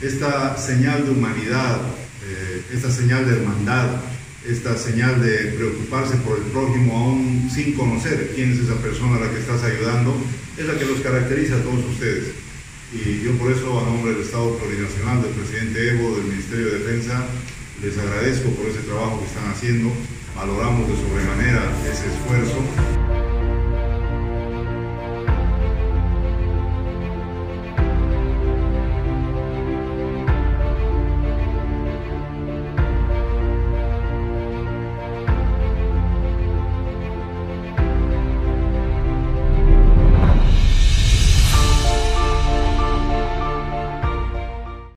esta señal de humanidad, eh, esta señal de hermandad, esta señal de preocuparse por el prójimo aún sin conocer quién es esa persona a la que estás ayudando, es la que los caracteriza a todos ustedes. Y yo por eso, a nombre del Estado Plurinacional, del presidente Evo, del Ministerio de Defensa, les agradezco por ese trabajo que están haciendo, valoramos de sobremanera ese esfuerzo.